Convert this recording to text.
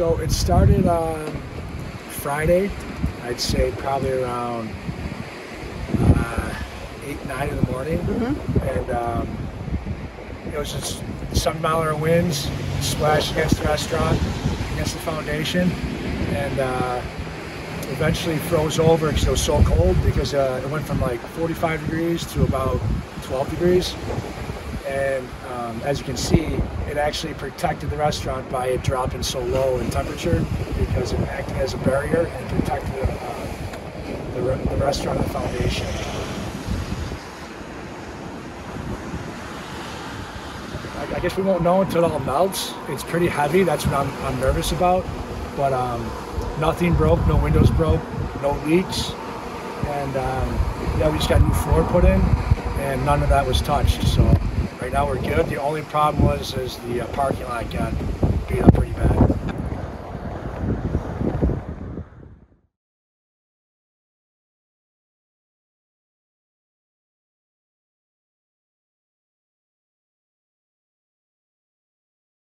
So it started on Friday, I'd say probably around uh, 8, 9 in the morning. And um, it was just some hour winds, splashed against the restaurant, against the foundation. And uh, eventually froze over because it was so cold because uh, it went from like 45 degrees to about 12 degrees. And um, as you can see, it actually protected the restaurant by it dropping so low in temperature because it acted as a barrier and protected uh, the, re- the restaurant and foundation. I, I guess we won't know until it all melts. It's pretty heavy. That's what I'm, I'm nervous about. But um, nothing broke. No windows broke. No leaks. And um, yeah, we just got new floor put in, and none of that was touched. So right now we're good. The only problem was is the uh, parking lot got beat up